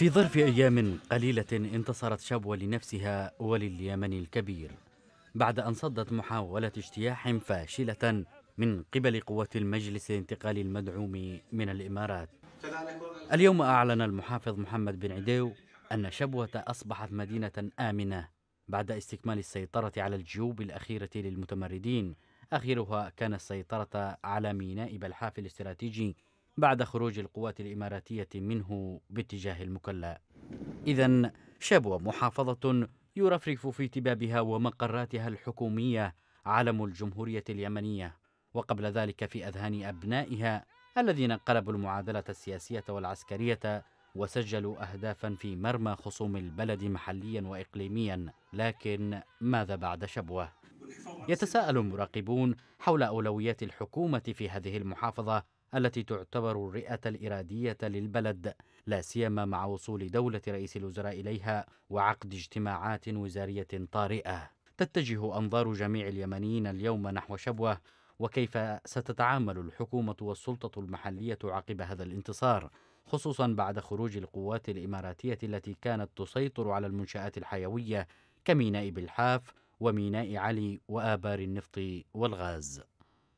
في ظرف أيام قليلة انتصرت شبوة لنفسها ولليمن الكبير بعد أن صدت محاولة اجتياح فاشلة من قبل قوات المجلس الانتقالي المدعوم من الإمارات. اليوم أعلن المحافظ محمد بن عديو أن شبوة أصبحت مدينة آمنة بعد استكمال السيطرة على الجيوب الأخيرة للمتمردين آخرها كان السيطرة على ميناء بلحاف الاستراتيجي بعد خروج القوات الإماراتية منه باتجاه المكلا. إذا شبوة محافظة يرفرف في تبابها ومقراتها الحكومية علم الجمهورية اليمنية. وقبل ذلك في أذهان أبنائها الذين قلبوا المعادلة السياسية والعسكرية وسجلوا أهدافا في مرمى خصوم البلد محليا وإقليميا. لكن ماذا بعد شبوة؟ يتساءل المراقبون حول أولويات الحكومة في هذه المحافظة التي تعتبر الرئة الإرادية للبلد لا سيما مع وصول دولة رئيس الوزراء إليها وعقد اجتماعات وزارية طارئة. تتجه أنظار جميع اليمنيين اليوم نحو شبوة وكيف ستتعامل الحكومة والسلطة المحلية عقب هذا الانتصار خصوصا بعد خروج القوات الإماراتية التي كانت تسيطر على المنشآت الحيوية كميناء بالحاف وميناء علي وآبار النفط والغاز.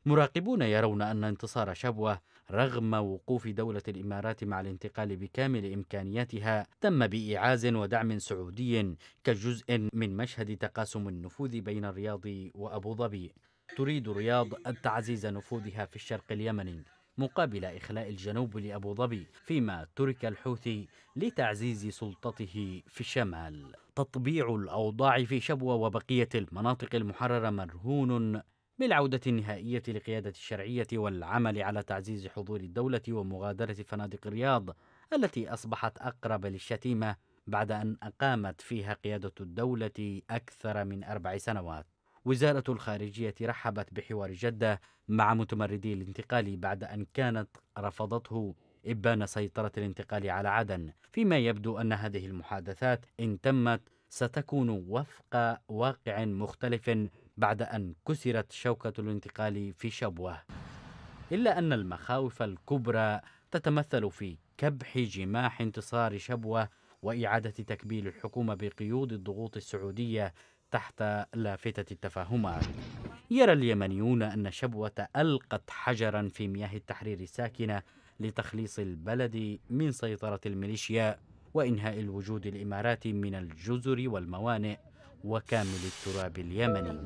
مراقبون يرون أن انتصار شبوة رغم وقوف دولة الإمارات مع الانتقال بكامل إمكانياتها تم بإيعاز ودعم سعودي كجزء من مشهد تقاسم النفوذ بين الرياض وأبو ظبي. تريد الرياض تعزيز نفوذها في الشرق اليمني مقابل إخلاء الجنوب لأبو ظبي فيما ترك الحوثي لتعزيز سلطته في الشمال. تطبيع الأوضاع في شبوة وبقية المناطق المحررة مرهون بالعودة النهائية لقيادة الشرعية والعمل على تعزيز حضور الدولة ومغادرة فنادق الرياض التي أصبحت أقرب للشتيمة بعد أن أقامت فيها قيادة الدولة أكثر من أربع سنوات. وزارة الخارجية رحبت بحوار جدة مع متمردي الانتقال بعد أن كانت رفضته إبان سيطرة الانتقال على عدن. فيما يبدو أن هذه المحادثات إن تمت ستكون وفق واقع مختلف بعد أن كسرت شوكة الانتقال في شبوة. إلا أن المخاوف الكبرى تتمثل في كبح جماح انتصار شبوة وإعادة تكبيل الحكومة بقيود الضغوط السعودية تحت لافتة التفاهمات. يرى اليمنيون أن شبوة ألقت حجرا في مياه التحرير الساكنة لتخليص البلد من سيطرة الميليشيا. وإنهاء الوجود الإماراتي من الجزر والموانئ وكامل التراب اليمني.